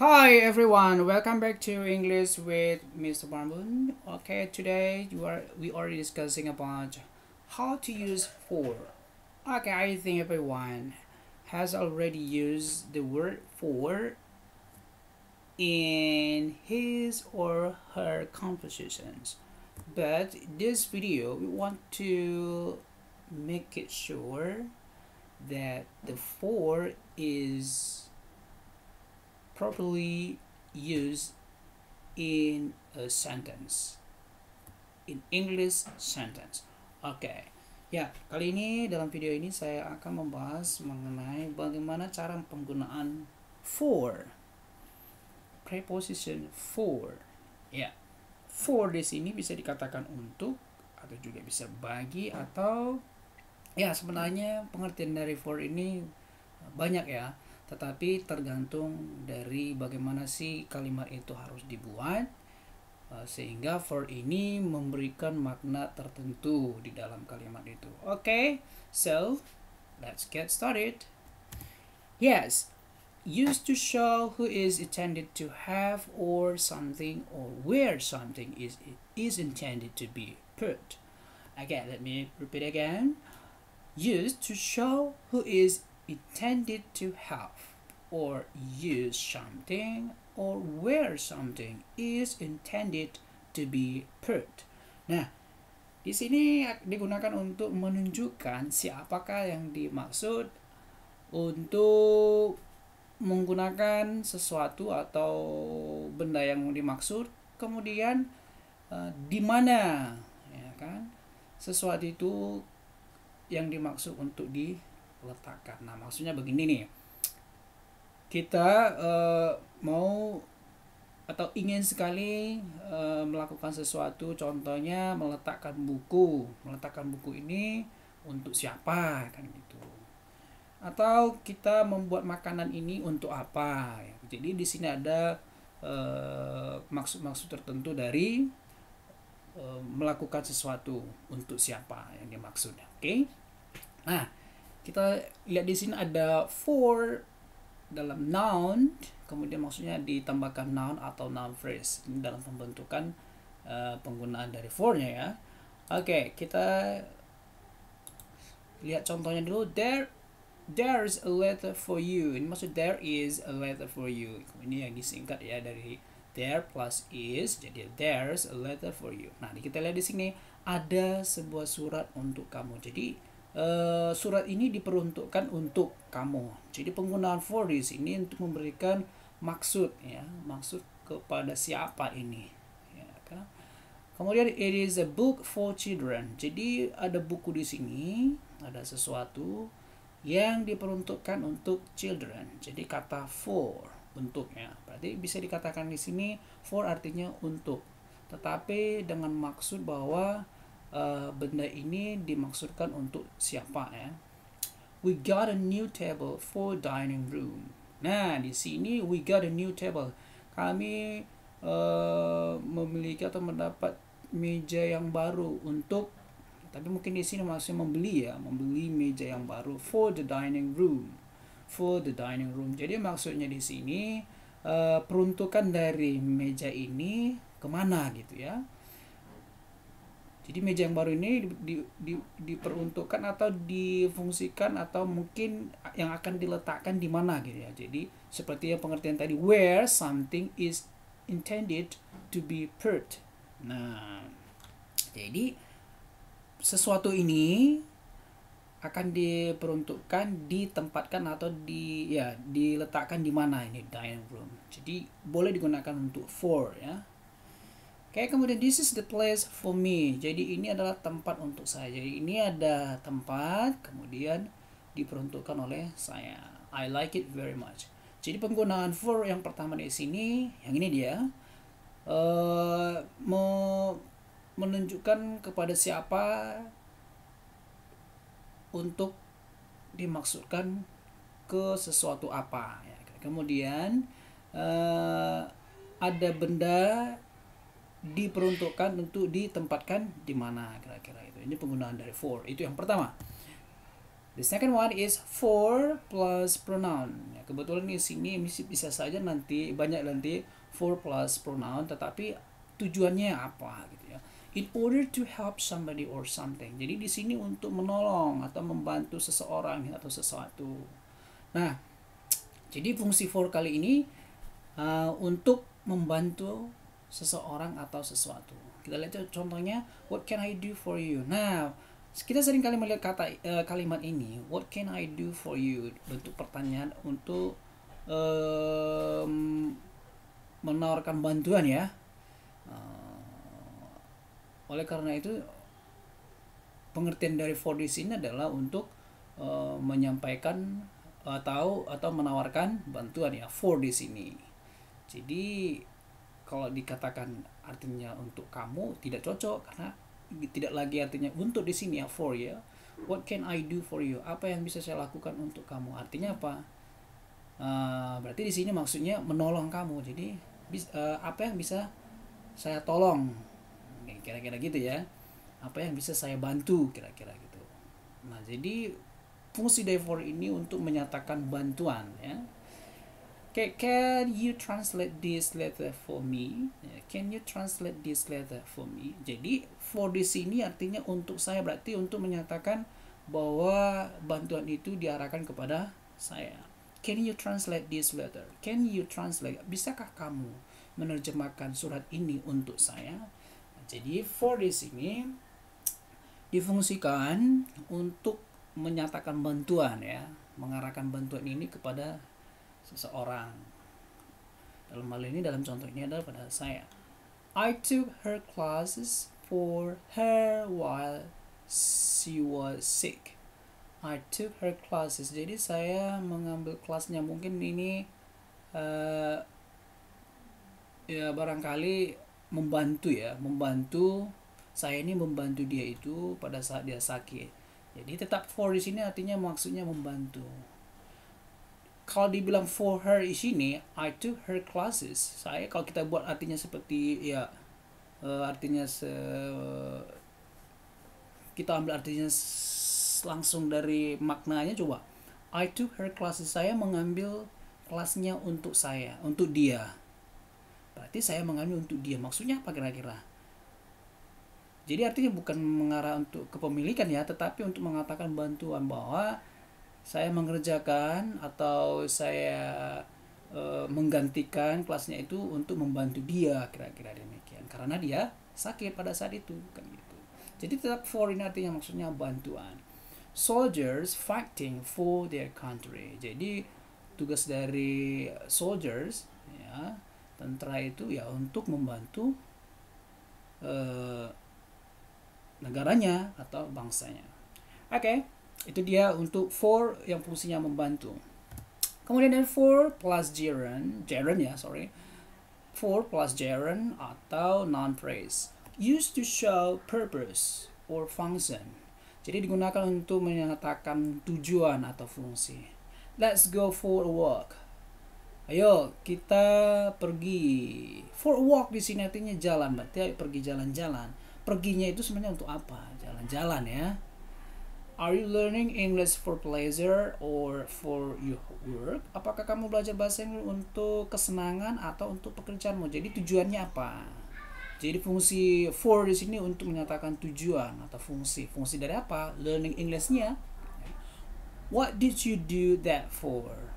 Hi everyone, welcome back to English with Mr. Bambun. Okay, today you are we are discussing about how to use for. Okay, I think everyone has already used the word for in his or her compositions. But this video we want to make it sure that the for is properly used in a sentence. In English sentence. Oke. Okay. ya kali ini dalam video ini saya akan membahas mengenai bagaimana cara penggunaan for. Preposition for. Ya. For di sini bisa dikatakan untuk atau juga bisa bagi atau ya sebenarnya pengertian dari for ini banyak ya tetapi tergantung dari bagaimana sih kalimat itu harus dibuat uh, sehingga for ini memberikan makna tertentu di dalam kalimat itu. Oke, okay, so let's get started. Yes, used to show who is intended to have or something or where something is is intended to be put. Okay, let me repeat again. Used to show who is intended to have or use something or where something is intended to be put. Nah, di sini digunakan untuk menunjukkan siapakah yang dimaksud untuk menggunakan sesuatu atau benda yang dimaksud, kemudian uh, di mana ya kan sesuatu itu yang dimaksud untuk di letakkan. Nah, maksudnya begini nih. Kita uh, mau atau ingin sekali uh, melakukan sesuatu, contohnya meletakkan buku. Meletakkan buku ini untuk siapa kan gitu. Atau kita membuat makanan ini untuk apa? Jadi di sini ada maksud-maksud uh, tertentu dari uh, melakukan sesuatu untuk siapa yang dimaksud. Oke. Okay? Nah, kita lihat di sini ada for dalam noun. Kemudian maksudnya ditambahkan noun atau noun phrase ini dalam pembentukan uh, penggunaan dari for-nya ya. Oke okay, kita lihat contohnya dulu. There there's a letter for you. Ini maksud there is a letter for you. Ini yang disingkat ya dari there plus is jadi there's a letter for you. Nah kita lihat di sini ada sebuah surat untuk kamu. Jadi uh, surat ini diperuntukkan untuk kamu. Jadi penggunaan for di sini untuk memberikan maksud ya, maksud kepada siapa ini. Ya, kan? Kemudian it is a book for children. Jadi ada buku di sini, ada sesuatu yang diperuntukkan untuk children. Jadi kata for untuknya. Berarti bisa dikatakan di sini for artinya untuk. Tetapi dengan maksud bahwa uh, benda ini dimaksudkan untuk siapa ya. We got a new table for dining room. Nah, di sini we got a new table. Kami uh, memiliki atau mendapat meja yang baru untuk tapi mungkin di sini masih membeli ya, membeli meja yang baru for the dining room. For the dining room. Jadi maksudnya di sini uh, peruntukan dari meja ini ke mana gitu ya jadi meja yang baru ini di, di, di, diperuntukkan atau difungsikan atau mungkin yang akan diletakkan di mana gitu ya. Jadi seperti yang pengertian tadi where something is intended to be put. Nah, jadi sesuatu ini akan diperuntukkan ditempatkan atau di ya diletakkan di mana ini dining room. Jadi boleh digunakan untuk for ya Oke, kemudian this is the place for me. Jadi ini adalah tempat untuk saya. Jadi ini ada tempat, kemudian diperuntukkan oleh saya. I like it very much. Jadi penggunaan for yang pertama di sini, yang ini dia, uh, menunjukkan kepada siapa untuk dimaksudkan ke sesuatu apa. Ya. Kemudian uh, ada benda diperuntukkan untuk ditempatkan di mana kira-kira itu. Ini penggunaan dari for. Itu yang pertama. The second one is for plus pronoun. Ya, kebetulan di sini bisa saja nanti banyak nanti for plus pronoun, tetapi tujuannya apa gitu ya? In order to help somebody or something. Jadi di sini untuk menolong atau membantu seseorang atau sesuatu. Nah, jadi fungsi for kali ini uh, untuk membantu seseorang atau sesuatu. Kita lihat contohnya, what can I do for you? Nah, kita sering kali melihat kata uh, kalimat ini what can I do for you bentuk pertanyaan untuk um, menawarkan bantuan ya uh, oleh karena itu pengertian dari for di sini adalah untuk uh, menyampaikan atau atau menawarkan bantuan ya for di sini jadi kalau dikatakan artinya untuk kamu tidak cocok karena tidak lagi artinya untuk di sini ya for ya what can I do for you? Apa yang bisa saya lakukan untuk kamu? Artinya apa? Uh, berarti di sini maksudnya menolong kamu. Jadi uh, apa yang bisa saya tolong? Kira-kira gitu ya. Apa yang bisa saya bantu? Kira-kira gitu. Nah jadi fungsi dari for ini untuk menyatakan bantuan ya Okay, can you translate this letter for me? Can you translate this letter for me? Jadi for di sini artinya untuk saya berarti untuk menyatakan bahwa bantuan itu diarahkan kepada saya. Can you translate this letter? Can you translate? Bisakah kamu menerjemahkan surat ini untuk saya? Jadi for di sini difungsikan untuk menyatakan bantuan ya, mengarahkan bantuan ini kepada seseorang. Dalam hal ini dalam contoh ini adalah pada saya. I took her classes for her while she was sick. I took her classes. Jadi saya mengambil kelasnya. Mungkin ini uh, ya barangkali membantu ya. Membantu saya ini membantu dia itu pada saat dia sakit. Jadi tetap for di sini artinya maksudnya membantu kalau dibilang for her di sini I took her classes. Saya kalau kita buat artinya seperti ya uh, artinya se kita ambil artinya langsung dari maknanya coba. I took her classes. Saya mengambil kelasnya untuk saya untuk dia. Berarti saya mengambil untuk dia. Maksudnya apa kira-kira? Jadi artinya bukan mengarah untuk kepemilikan ya tetapi untuk mengatakan bantuan bahwa saya mengerjakan atau saya e, menggantikan kelasnya itu untuk membantu dia kira-kira demikian. Karena dia sakit pada saat itu kan gitu. Jadi tetap for ini artinya maksudnya bantuan. Soldiers fighting for their country. Jadi tugas dari soldiers ya tentara itu ya untuk membantu e, negaranya atau bangsanya. Oke. okay itu dia untuk for yang fungsinya membantu. Kemudian ada for plus gerund gerund ya sorry. For plus gerund atau noun phrase used to show purpose or function. Jadi digunakan untuk menyatakan tujuan atau fungsi. Let's go for a walk. Ayo kita pergi. For a walk di sini artinya jalan berarti pergi jalan-jalan. Perginya itu sebenarnya untuk apa? Jalan-jalan ya Are you learning English for pleasure or for your work? Apakah kamu belajar bahasa Inggris untuk kesenangan atau untuk pekerjaanmu? Jadi tujuannya apa? Jadi fungsi for di sini untuk menyatakan tujuan atau fungsi. Fungsi dari apa? Learning Englishnya. What did you do that for?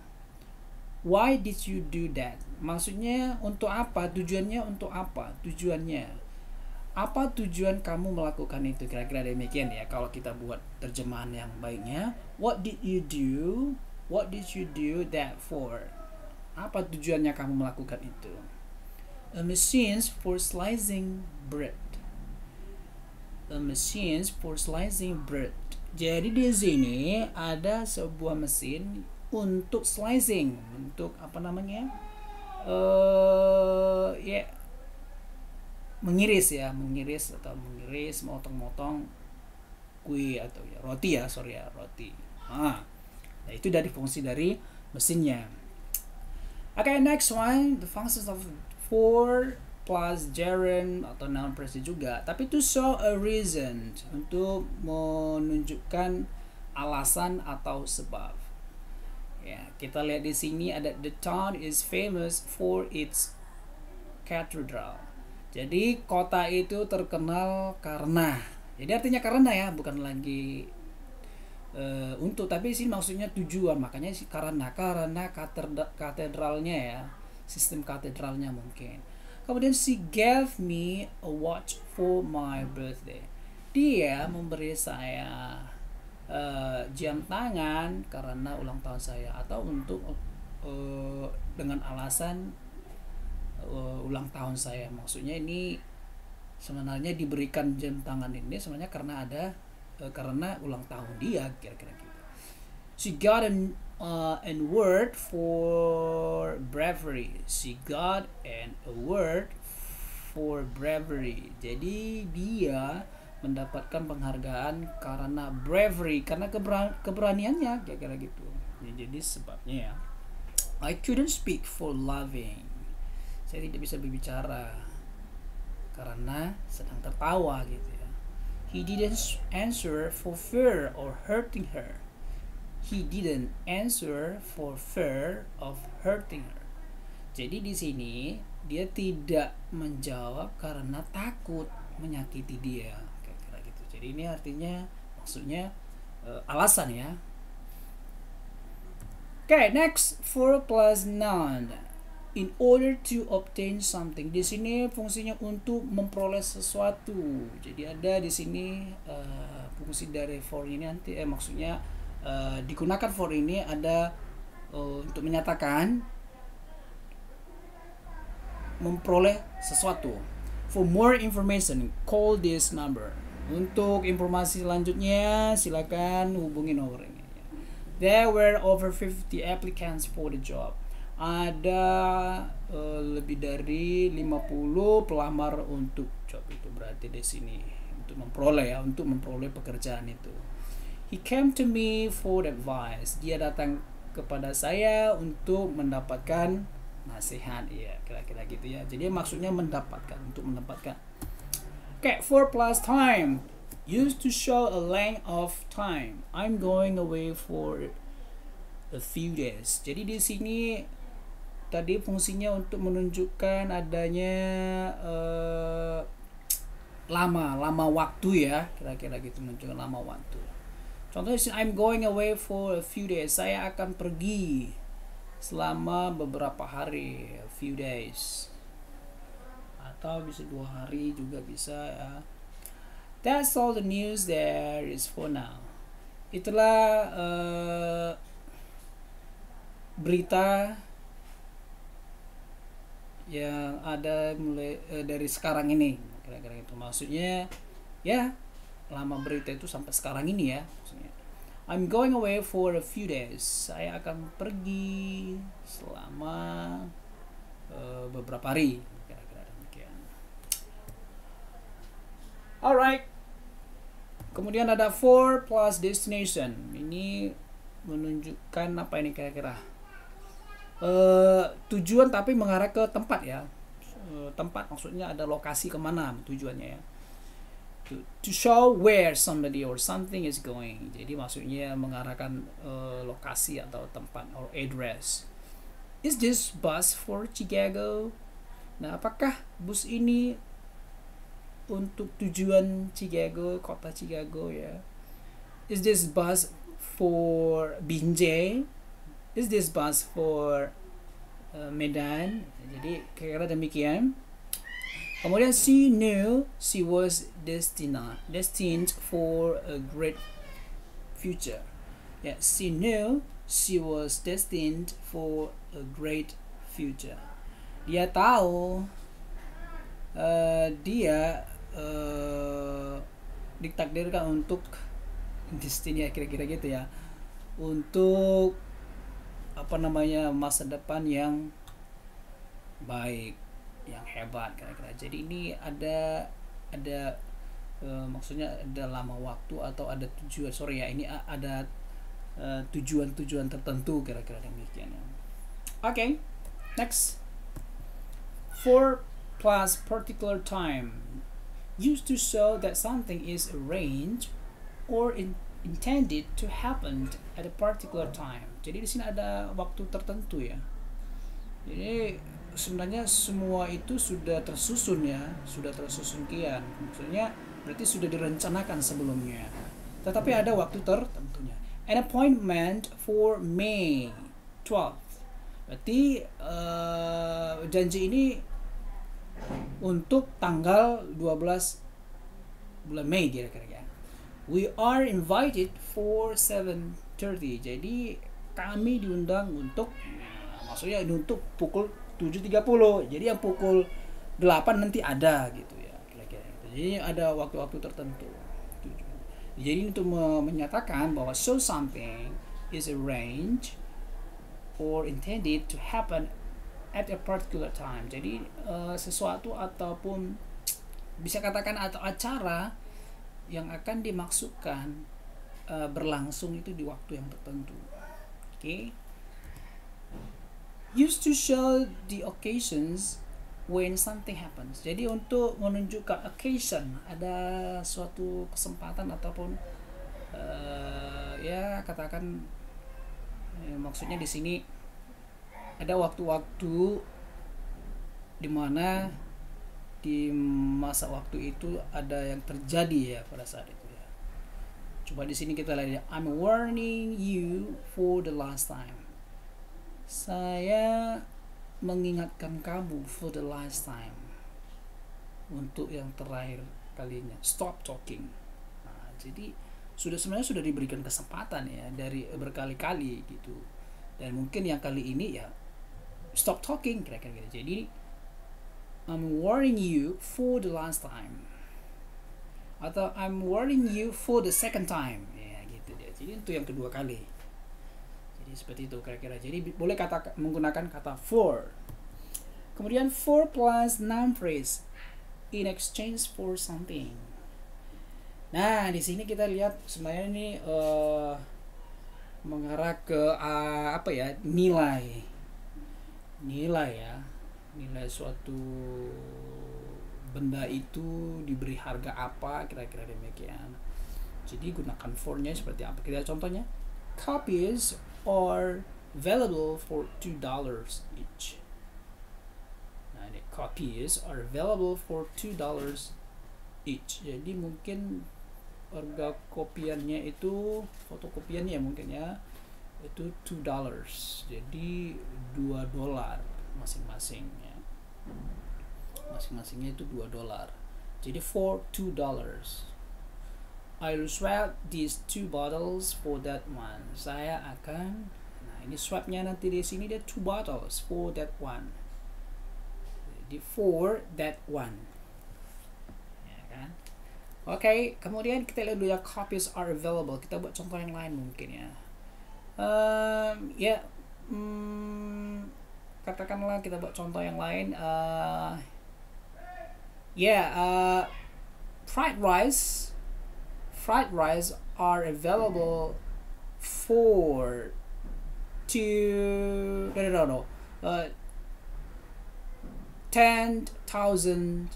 Why did you do that? Maksudnya untuk apa? Tujuannya untuk apa? Tujuannya apa tujuan kamu melakukan itu? Kira-kira demikian ya kalau kita buat terjemahan yang baiknya. What did you do? What did you do that for? Apa tujuannya kamu melakukan itu? A machine for slicing bread. A machine for slicing bread. Jadi di sini ada sebuah mesin untuk slicing. Untuk apa namanya? Uh, ya yeah, mengiris ya mengiris atau mengiris motong-motong kue atau ya roti ya sorry ya roti ah nah itu dari fungsi dari mesinnya okay, next one the functions of for plus gerund atau noun phrase juga tapi to show a reason untuk menunjukkan alasan atau sebab. Ya, kita lihat di sini ada the town is famous for its cathedral. Jadi kota itu terkenal karena. Jadi artinya karena ya, bukan lagi uh, untuk tapi sih maksudnya tujuan. Makanya sih karena karena katedralnya ya, sistem katedralnya mungkin. Kemudian she gave me a watch for my birthday. Dia memberi saya uh, jam tangan karena ulang tahun saya atau untuk uh, dengan alasan uh, ulang tahun saya. Maksudnya ini sebenarnya diberikan jam tangan ini sebenarnya karena ada uh, karena ulang tahun dia kira-kira gitu. She got an uh, an word for bravery. She got an award for bravery. Jadi dia mendapatkan penghargaan karena bravery, karena keberan keberaniannya, kira-kira gitu. Ya, jadi sebabnya ya. I couldn't speak for loving. Saya tidak bisa berbicara karena sedang tertawa gitu ya. He didn't answer for fear or hurting her he didn't answer for fear of hurting her. Jadi di sini dia tidak menjawab karena takut menyakiti dia. Kira-kira gitu. Jadi ini artinya maksudnya uh, alasan ya. Oke, okay, next for plus noun. In order to obtain something. Di sini fungsinya untuk memperoleh sesuatu. Jadi ada di sini uh, fungsi dari for ini nanti eh maksudnya uh, digunakan for ini ada uh, untuk menyatakan memperoleh sesuatu. For more information, call this number. Untuk informasi selanjutnya, silakan hubungi nomor ini. There were over 50 applicants for the job. Ada uh, lebih dari 50 pelamar untuk job itu berarti di sini. Untuk memperoleh ya, untuk memperoleh pekerjaan itu. He came to me for advice. Dia datang kepada saya untuk mendapatkan nasihat ya kira-kira gitu ya. Jadi maksudnya mendapatkan untuk mendapatkan. Okay, for plus time. Used to show a length of time. I'm going away for a few days. Jadi di sini tadi fungsinya untuk menunjukkan adanya uh, lama lama waktu ya kira-kira gitu menunjukkan lama waktu Contohnya I'm going away for a few days. Saya akan pergi selama beberapa hari, a few days. Atau bisa dua hari juga bisa ya. That's all the news there is for now. Itulah uh, berita yang ada mulai uh, dari sekarang ini kira-kira itu. Maksudnya ya lama berita itu sampai sekarang ini ya maksudnya. I'm going away for a few days. Saya akan pergi selama uh, beberapa hari kira-kira demikian. Alright. Kemudian ada four plus destination. Ini menunjukkan apa ini kira-kira uh, tujuan tapi mengarah ke tempat ya uh, tempat maksudnya ada lokasi ke mana tujuannya ya to, to show where somebody or something is going. Jadi maksudnya mengarahkan uh, lokasi atau tempat or address. Is this bus for Chicago? Nah, apakah bus ini untuk tujuan Chicago, kota Chicago ya? Is this bus for Binjai? Is this bus for uh, Medan? Jadi kira-kira demikian. Kemudian she knew she was destined destined for a great future. Yeah, she knew she was destined for a great future. Dia tahu uh, dia uh, ditakdirkan untuk destiny ya kira-kira gitu ya untuk apa namanya masa depan yang baik yang hebat kira-kira. Jadi ini ada ada e, maksudnya ada lama waktu atau ada tujuan sorry ya ini ada tujuan-tujuan tertentu kira-kira demikian ya. Oke okay, next. For plus particular time. Used to show that something is arranged or in intended to happen at a particular time. Jadi di sini ada waktu tertentu ya. Jadi sebenarnya semua itu sudah tersusun ya, sudah tersusun kian. Maksudnya berarti sudah direncanakan sebelumnya. Tetapi ada waktu tertentunya. An appointment for May 12. Berarti uh, janji ini untuk tanggal 12 bulan Mei kira-kira. We are invited for 7.30. Jadi kami diundang untuk maksudnya untuk pukul 7.30. Jadi yang pukul 8 nanti ada gitu ya kira-kira. Jadi ada waktu-waktu tertentu. Jadi untuk menyatakan bahwa so something is arranged or intended to happen at a particular time. Jadi uh, sesuatu ataupun bisa katakan atau acara yang akan dimaksudkan uh, berlangsung itu di waktu yang tertentu. Oke. Okay? Used to show the occasions when something happens. Jadi untuk menunjukkan occasion ada suatu kesempatan ataupun uh, ya katakan ya, maksudnya di sini ada waktu-waktu di mana di masa waktu itu ada yang terjadi ya pada saat itu ya. Coba di sini kita lihat ya. I'm warning you for the last time. Saya mengingatkan kamu for the last time untuk yang terakhir kalinya stop talking nah, jadi sudah sebenarnya sudah diberikan kesempatan ya dari berkali-kali gitu dan mungkin yang kali ini ya stop talking kira-kira gitu jadi I'm warning you for the last time. Atau I'm warning you for the second time. Ya gitu dia. Jadi itu yang kedua kali. Seperti itu kira-kira. Jadi boleh kata menggunakan kata for. Kemudian for plus noun phrase in exchange for something. Nah di sini kita lihat sebenarnya ini uh, mengarah ke uh, apa ya? Nilai. Nilai ya nilai suatu benda itu diberi harga apa kira-kira demikian jadi gunakan for-nya seperti apa kita contohnya copies are available for two dollars each. Nah, ini copies are available for two dollars each. Jadi mungkin harga kopiannya itu fotokopiannya mungkin ya itu two dollars. Jadi dua dolar masing-masing ya. Masing-masingnya itu dua dolar. Jadi for two dollars. I'll swap these two bottles for that one. Saya akan Nah, ini swapnya nanti di sini dia two bottles for that one. Jadi for that one. Ya kan? Oke, okay, kemudian kita lihat dulu ya copies are available. Kita buat contoh yang lain mungkin ya. Um, ya, hmm, katakanlah kita buat contoh yang lain. Uh, yeah, uh, fried rice fried rice are available for two no no no no uh, ten thousand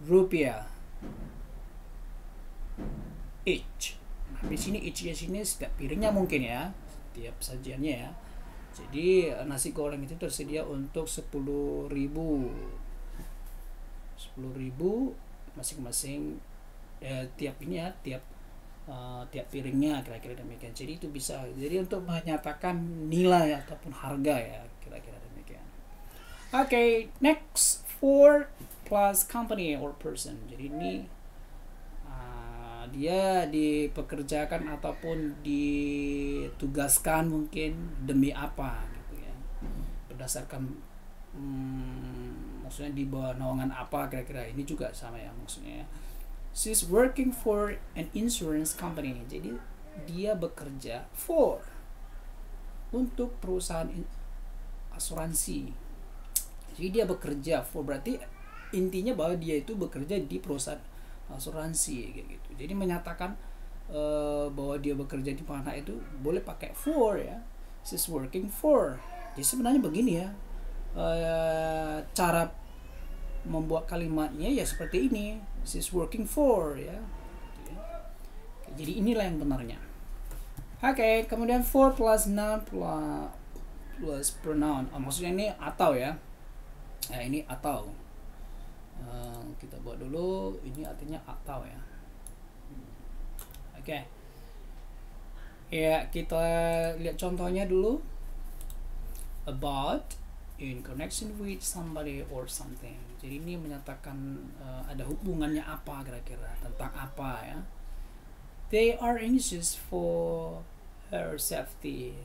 rupiah each. Di sini each di sini setiap piringnya mungkin ya, setiap sajiannya ya. Jadi nasi goreng itu tersedia untuk sepuluh ribu, sepuluh ribu masing-masing eh, tiap ini ya tiap uh, tiap piringnya kira-kira demikian. Jadi itu bisa. Jadi untuk menyatakan nilai ataupun harga ya kira-kira demikian. Oke okay, next for plus company or person. Jadi ini dia dipekerjakan ataupun ditugaskan mungkin demi apa gitu ya. Berdasarkan hmm, maksudnya di bawah naungan apa kira-kira. Ini juga sama ya maksudnya ya. She's working for an insurance company. Jadi dia bekerja for untuk perusahaan asuransi. Jadi dia bekerja for berarti intinya bahwa dia itu bekerja di perusahaan asuransi kayak gitu. Jadi menyatakan uh, bahwa dia bekerja di mana itu boleh pakai for ya. She's working for. Jadi sebenarnya begini ya. Uh, cara membuat kalimatnya ya seperti ini. She's working for ya. Jadi inilah yang benarnya. Oke okay, kemudian for plus noun plus plus pronoun. Oh, maksudnya ini atau ya. Ya ini atau kita buat dulu ini artinya atau ya. Oke. Okay. ya kita lihat contohnya dulu. About in connection with somebody or something. Jadi ini menyatakan uh, ada hubungannya apa kira-kira tentang apa ya. They are anxious for her safety.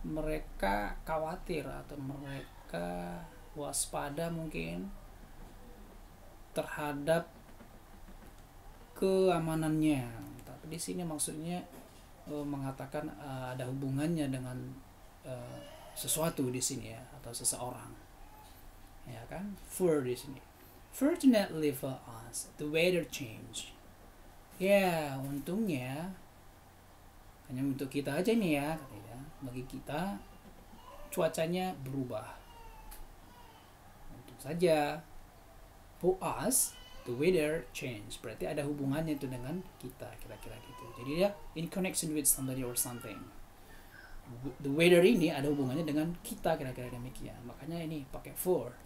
Mereka khawatir atau mereka waspada mungkin terhadap keamanannya. Tapi di sini maksudnya uh, mengatakan uh, ada hubungannya dengan uh, sesuatu di sini ya atau seseorang. Ya kan? For di sini. Fortunately for us the weather change. Ya untungnya hanya untuk kita aja nih ya katanya bagi kita cuacanya berubah. Untuk saja for us the weather change. Berarti ada hubungannya itu dengan kita kira-kira gitu. Jadi ya in connection with somebody or something. The weather ini ada hubungannya dengan kita kira-kira demikian. Makanya ini pakai for.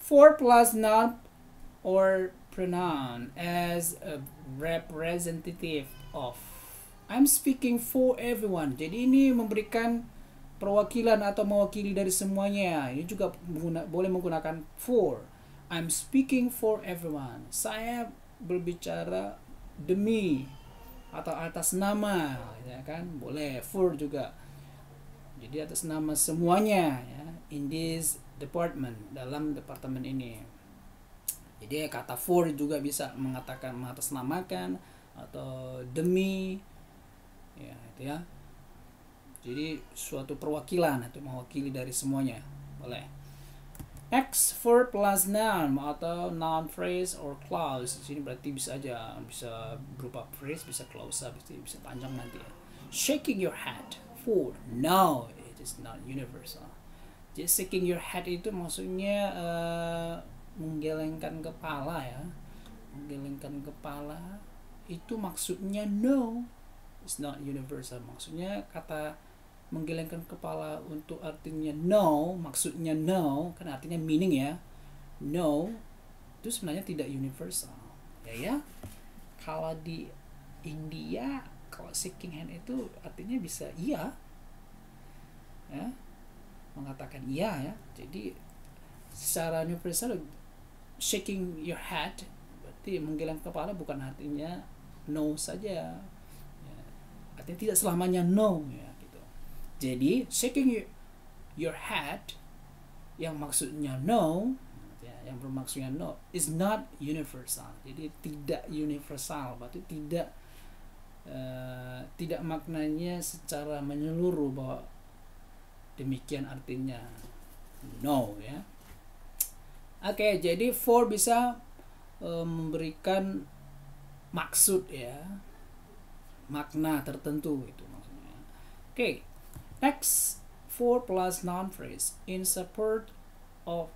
For plus noun or pronoun as a representative of. I'm speaking for everyone. Jadi ini memberikan perwakilan atau mewakili dari semuanya. Ini juga boleh menggunakan for I'm speaking for everyone. Saya berbicara demi atau atas nama ya kan? Boleh for juga. Jadi atas nama semuanya ya in this department dalam departemen ini. Jadi kata for juga bisa mengatakan mengatasnamakan atau demi ya itu ya. Jadi suatu perwakilan atau mewakili dari semuanya. Boleh X for plus noun atau noun phrase or clause. Di sini berarti bisa aja bisa berupa phrase, bisa clause, bisa bisa panjang nanti ya. Shaking your head for no, it is not universal. Jadi shaking your head itu maksudnya uh, menggelengkan kepala ya. Menggelengkan kepala itu maksudnya no. It's not universal. Maksudnya kata menggelengkan kepala untuk artinya no maksudnya no kan artinya meaning ya. No itu sebenarnya tidak universal. Ya ya. Kalau di India kalau shaking hand itu artinya bisa iya. Ya. Mengatakan iya ya. Jadi secara universal shaking your head berarti menggeleng kepala bukan artinya no saja. Ya. artinya tidak selamanya no ya jadi shaking your, head yang maksudnya no, ya, yang bermaksudnya no is not universal. Jadi tidak universal, berarti tidak uh, tidak maknanya secara menyeluruh bahwa demikian artinya no ya. Oke, okay, jadi for bisa uh, memberikan maksud ya makna tertentu itu maksudnya. Oke, okay. Next, for plus noun phrase in support of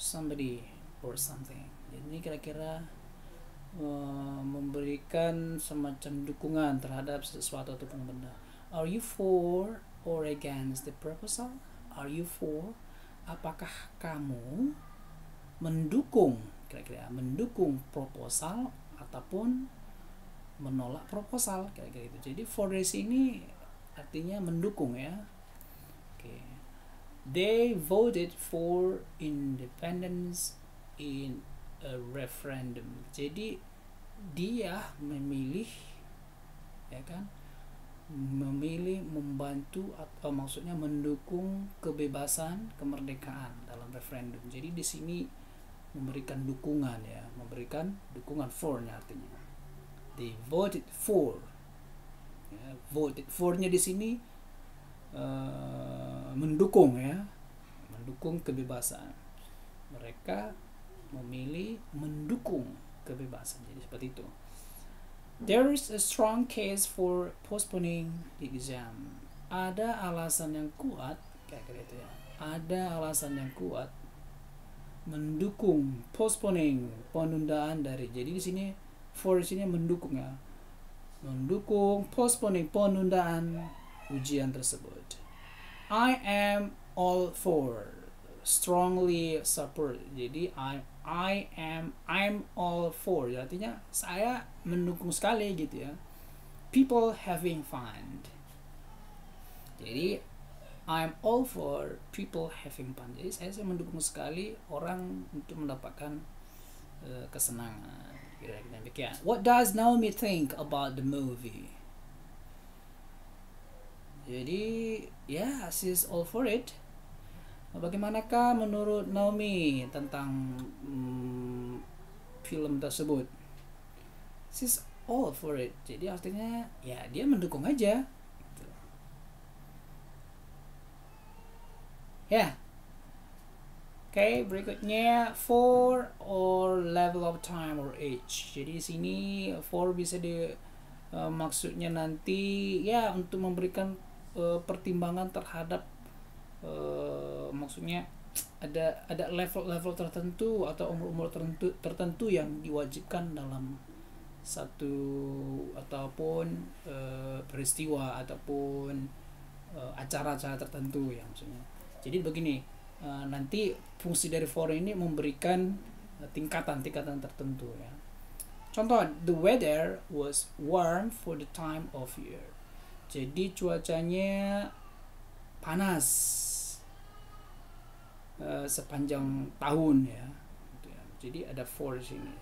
somebody or something. Jadi ini kira-kira uh, memberikan semacam dukungan terhadap sesuatu ataupun benda. Are you for or against the proposal? Are you for? Apakah kamu mendukung kira-kira mendukung proposal ataupun menolak proposal kira-kira itu. Jadi for di sini artinya mendukung ya. Oke. Okay. they voted for independence in a referendum. Jadi dia memilih ya kan memilih membantu atau maksudnya mendukung kebebasan kemerdekaan dalam referendum. Jadi di sini memberikan dukungan ya. Memberikan dukungan for artinya. They voted for ya, voted for-nya di sini uh, mendukung ya mendukung kebebasan. Mereka memilih mendukung kebebasan jadi seperti itu. There is a strong case for postponing the exam. Ada alasan yang kuat kayak gitu ya. Ada alasan yang kuat mendukung postponing penundaan dari jadi di sini for di sini mendukung ya mendukung postponing penundaan ujian tersebut. I am all for strongly support. Jadi I I am I'm all for. Ya, artinya saya mendukung sekali gitu ya. People having fun. Jadi I'm all for people having fun. Jadi saya, saya mendukung sekali orang untuk mendapatkan uh, kesenangan what does Naomi think about the movie jadi ya yeah, she's all for it Bagaimanakah menurut Naomi tentang hmm, film tersebut? She's all for it. Jadi artinya ya dia mendukung aja. Gitu. Ya. Oke, okay, berikutnya for or level of time or age. Jadi sini for bisa di uh, maksudnya nanti ya untuk memberikan uh, pertimbangan terhadap uh, maksudnya ada ada level-level tertentu atau umur-umur tertentu tertentu yang diwajibkan dalam satu ataupun uh, peristiwa ataupun uh, acara-acara tertentu ya maksudnya. Jadi begini, uh, nanti fungsi dari for ini memberikan tingkatan-tingkatan tertentu ya. Contoh, the weather was warm for the time of year. Jadi cuacanya panas uh, sepanjang tahun ya. Gitu ya. Jadi ada for di sini.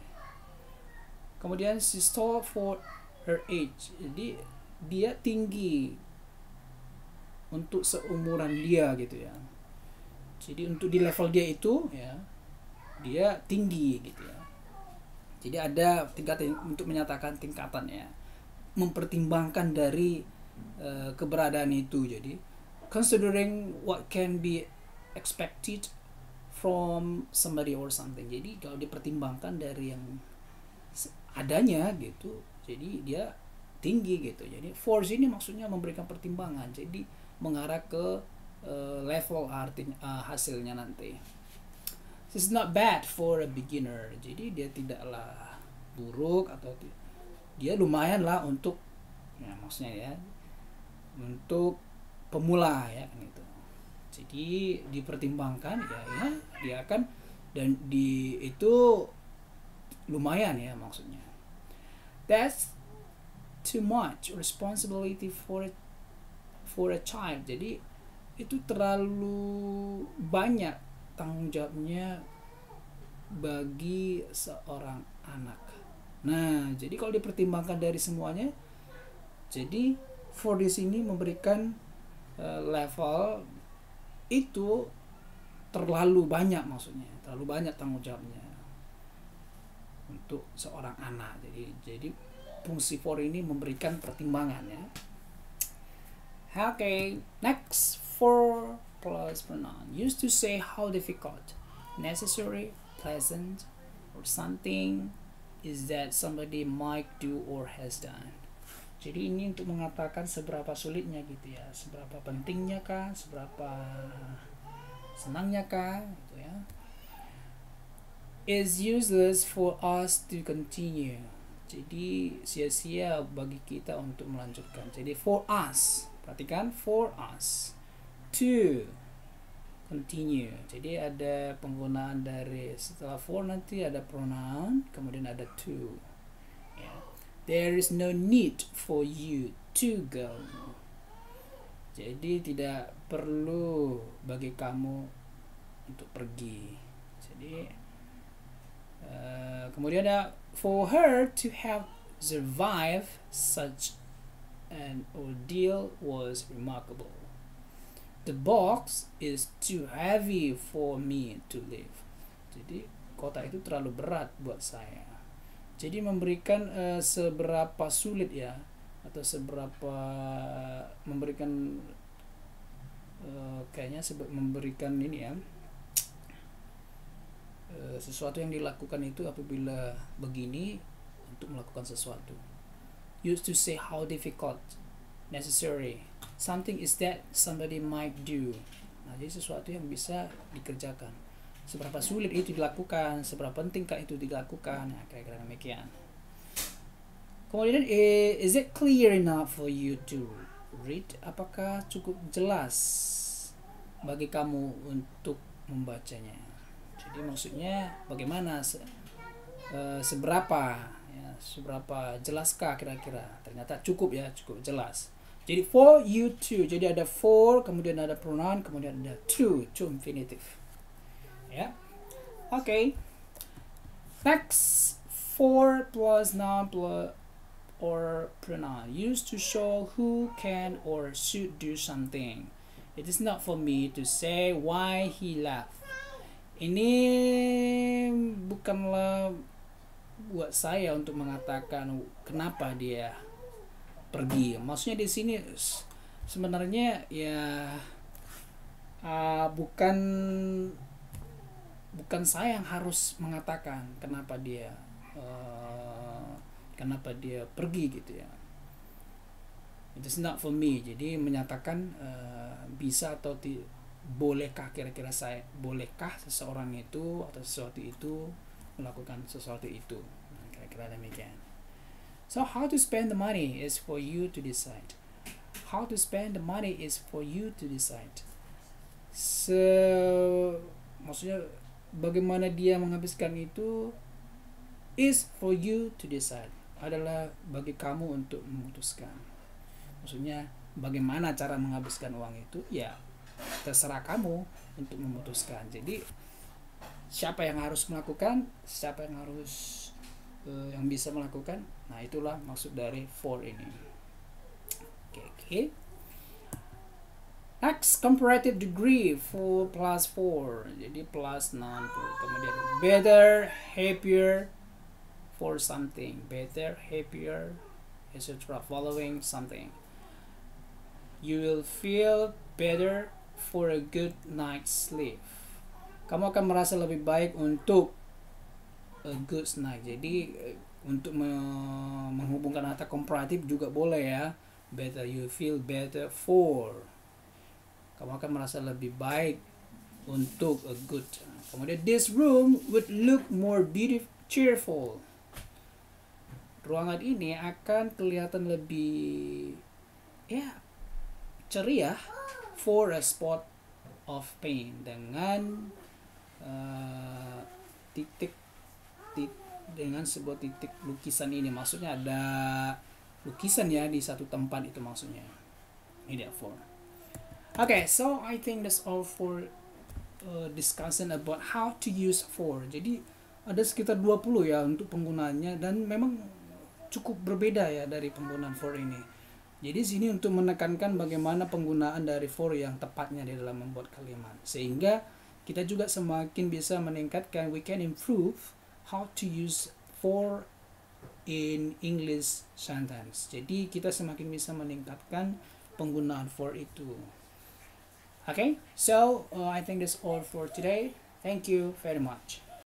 Kemudian she tall for her age. Jadi dia tinggi untuk seumuran dia gitu ya. Jadi untuk di level dia itu ya dia tinggi gitu ya. Jadi ada tingkatan untuk menyatakan tingkatan ya. Mempertimbangkan dari uh, keberadaan itu. Jadi considering what can be expected from somebody or something jadi kalau dipertimbangkan dari yang adanya gitu jadi dia tinggi gitu jadi force ini maksudnya memberikan pertimbangan jadi mengarah ke uh, level artinya uh, hasilnya nanti. This is not bad for a beginner. Jadi dia tidaklah buruk atau dia lumayan lah untuk ya maksudnya ya untuk pemula ya kan itu jadi dipertimbangkan ya ya dia akan dan di itu lumayan ya maksudnya. That's too much responsibility for a, for a child. Jadi itu terlalu banyak tanggung jawabnya bagi seorang anak. Nah jadi kalau dipertimbangkan dari semuanya jadi for di sini memberikan uh, level itu terlalu banyak maksudnya terlalu banyak tanggung jawabnya untuk seorang anak. Jadi jadi fungsi for ini memberikan pertimbangan ya. Oke okay, next for plus pronoun used to say how difficult necessary pleasant or something is that somebody might do or has done jadi ini untuk mengatakan seberapa sulitnya gitu ya, seberapa pentingnya kah, seberapa senangnya kah, gitu ya. Is useless for us to continue. Jadi sia-sia bagi kita untuk melanjutkan. Jadi for us, perhatikan for us to continue. Jadi ada penggunaan dari setelah for nanti ada pronoun, kemudian ada to. There is no need for you to go. Jadi tidak perlu bagi kamu untuk pergi. Jadi uh, kemudian ada for her to have survived such an ordeal was remarkable. The box is too heavy for me to live. Jadi kota itu terlalu berat buat saya. Jadi memberikan uh, seberapa sulit ya atau seberapa memberikan uh, kayaknya sebe memberikan ini ya uh, sesuatu yang dilakukan itu apabila begini untuk melakukan sesuatu. Used to say how difficult, necessary, something is that somebody might do. Nah, jadi sesuatu yang bisa dikerjakan seberapa sulit itu dilakukan seberapa pentingkah itu dilakukan nah kira-kira demikian Kemudian is it clear enough for you to read? Apakah cukup jelas bagi kamu untuk membacanya? Jadi maksudnya bagaimana se uh, seberapa ya, seberapa jelaskah kira-kira? Ternyata cukup ya, cukup jelas. Jadi for you to. Jadi ada for, kemudian ada pronoun, kemudian ada to, to infinitive. Ya. Oke. Okay. Next for plus noun plus or pronoun used to show who can or should do something. It is not for me to say why he left. Ini bukanlah buat saya untuk mengatakan kenapa dia pergi. Maksudnya di sini sebenarnya ya uh, bukan bukan saya yang harus mengatakan kenapa dia uh, kenapa dia pergi gitu ya. It is not for me. Jadi menyatakan uh, bisa atau ti bolehkah kira-kira saya bolehkah seseorang itu atau sesuatu itu melakukan sesuatu itu? Nah, kira-kira demikian so how to spend the money is for you to decide how to spend the money is for you to decide so maksudnya bagaimana dia menghabiskan itu is for you to decide adalah bagi kamu untuk memutuskan. Maksudnya bagaimana cara menghabiskan uang itu ya terserah kamu untuk memutuskan. Jadi siapa yang harus melakukan, siapa yang harus uh, yang bisa melakukan. Nah, itulah maksud dari for ini. Oke, okay. Okay. Next, comparative degree full plus 4. Jadi plus 6. Kemudian better, happier, for something better, happier, etc. Following something. You will feel better for a good night's sleep. Kamu akan merasa lebih baik untuk a good night. Jadi eh, untuk menghubungkan kata komparatif juga boleh ya. Better you feel better for. Kamu akan merasa lebih baik untuk a good. Kemudian this room would look more beautiful, cheerful ruangan ini akan kelihatan lebih ya ceria for a spot of pain dengan uh, titik dengan sebuah titik lukisan ini maksudnya ada lukisan ya di satu tempat itu maksudnya ini for okay so I think that's all for uh, discussion about how to use for jadi ada sekitar 20 ya untuk penggunanya dan memang cukup berbeda ya dari penggunaan for ini. Jadi sini untuk menekankan bagaimana penggunaan dari for yang tepatnya di dalam membuat kalimat. Sehingga kita juga semakin bisa meningkatkan we can improve how to use for in English sentence. Jadi kita semakin bisa meningkatkan penggunaan for itu. Okay, so uh, I think that's all for today. Thank you very much.